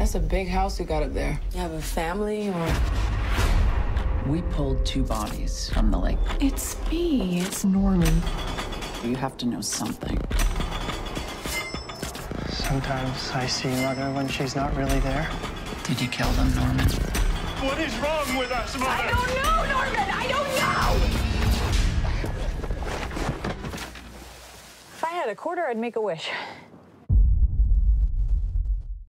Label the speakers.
Speaker 1: That's a big house you got up there. You have a family or?
Speaker 2: We pulled two bodies from the lake.
Speaker 1: It's me. It's Norman.
Speaker 2: You have to know something.
Speaker 3: Sometimes I see Mother when she's not really there.
Speaker 2: Did you kill them, Norman?
Speaker 4: What is wrong with us, Mother?
Speaker 1: I don't know, Norman. I don't know.
Speaker 5: If I had a quarter, I'd make a wish.